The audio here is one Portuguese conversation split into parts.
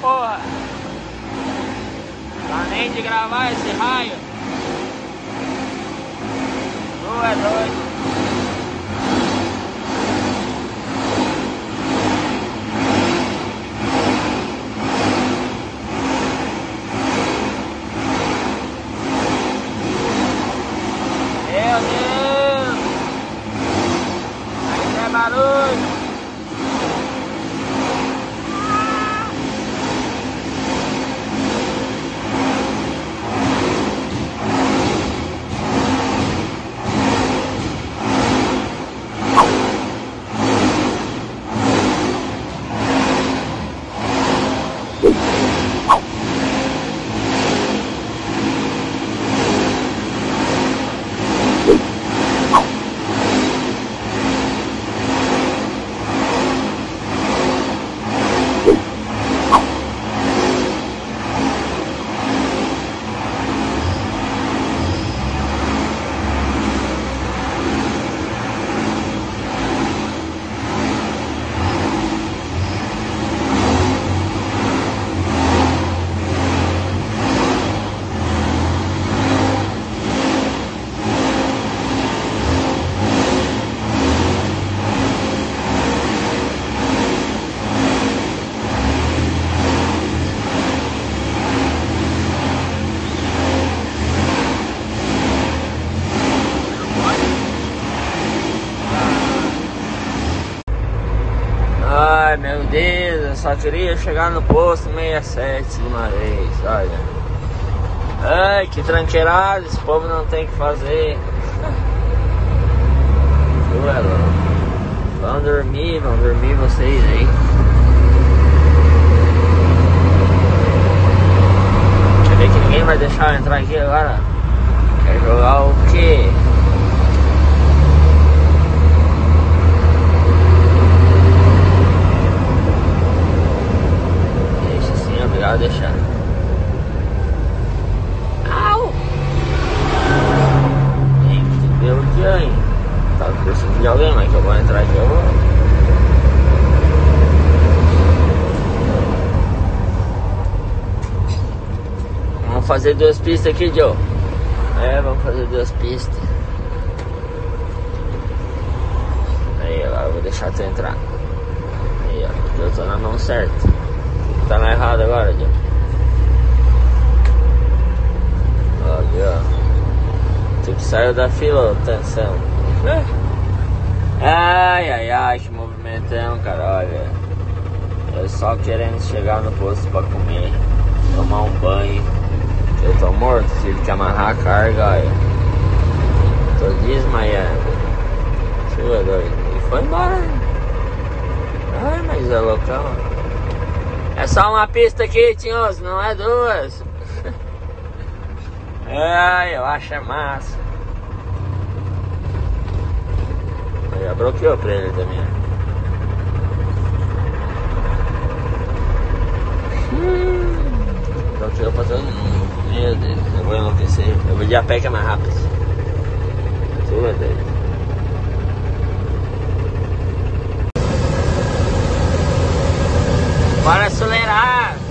porra. Tá nem de gravar esse raio. Tu é doido. Meu Deus! Aí é barulho! Ai meu Deus, eu só queria chegar no posto 67 de uma vez, olha. Ai, que tranqueirado, esse povo não tem o que fazer. Ué, vão dormir, vão dormir vocês aí. Quer ver que ninguém vai deixar eu entrar aqui agora? Quer jogar o quê? Deixar. Au! Gente, deu de aí. Tava precisando de alguém, mas que eu vou entrar aqui, vou. Vamos fazer duas pistas aqui, Joe. É, vamos fazer duas pistas. Aí, agora eu vou deixar tu entrar. Aí, ó. Eu tô na mão certa. Tá na errada agora, Joe. Olha, ó. Tu que saiu da fila, atenção. Ai, ai, ai, que movimentão, cara, olha. Eu só querendo chegar no posto pra comer, tomar um banho. Eu tô morto, tive que amarrar a carga, olha. Tô desmaiando. Você é doido. E foi embora. Ai, mas é loucão. É só uma pista aqui, tinhoso, não é duas. Ai, eu acho é massa. Já bloqueou pra ele também. Hum, bloqueou pra todo mundo. Meu Deus, eu vou enlouquecer. Eu vou de a pé que é mais rápido. Tu é Bora acelerar.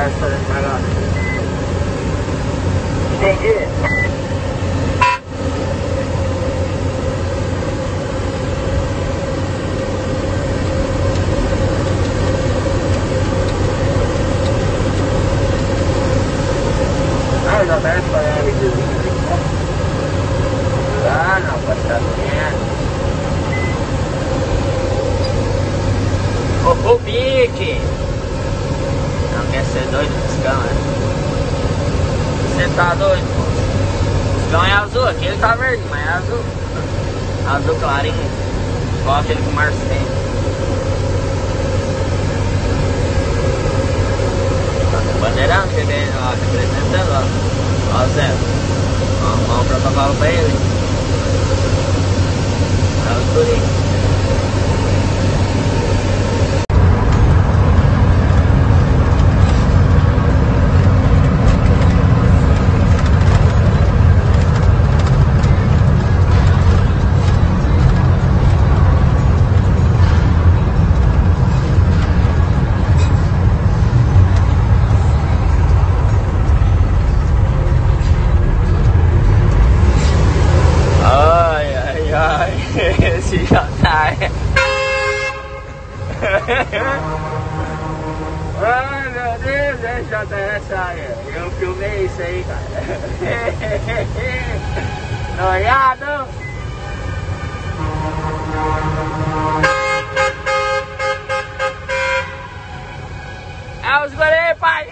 faster than good. I do. I don't know what's up. Tá doido, pô? Fuscão é azul, aqui ele tá verde, mas é azul. Azul clarinho. Igual aquele que o Márcio tem. Bandeirão chegando, ó, representando, ó. Ó, Zé. Ó, o protocolo pra ele. É o turismo. Ai meu Deus, é JS aí. Eu filmei isso aí, cara. Noiado! É os guri, pai!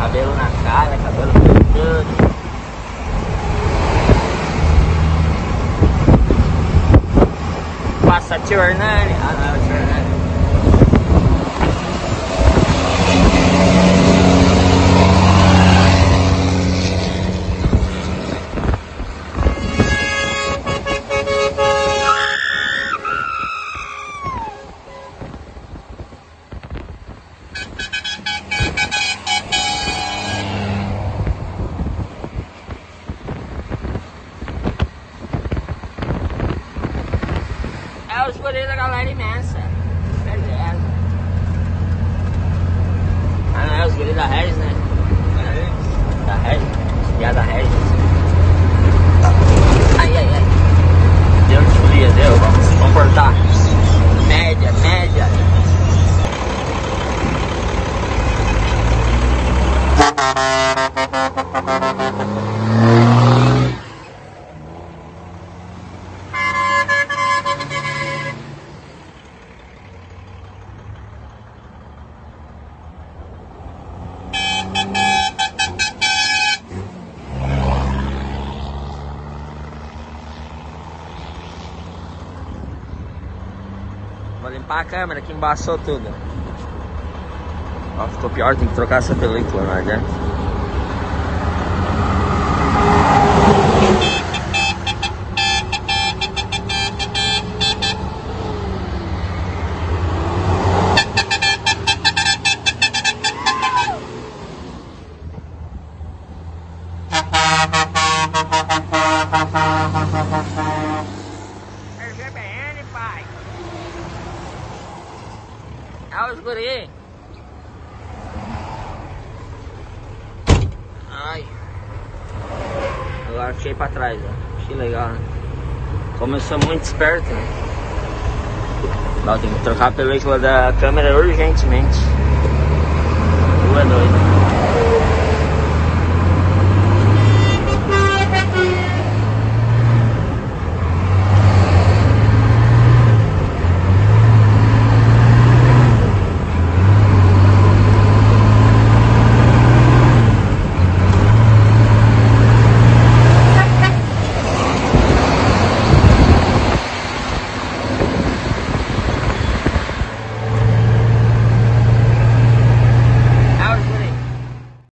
cabelo na cara, cabelo pintando. Passa tio Hernani, ah não, é limpar a câmera que embaçou tudo. Ó, ficou pior, tem que trocar essa película, não adianta. segura aí. É. Ai. Agora puxei pra trás, ó. Que legal, né? Como eu sou muito esperto, né? Não, tem que trocar a película da câmera urgentemente. Lua é doida.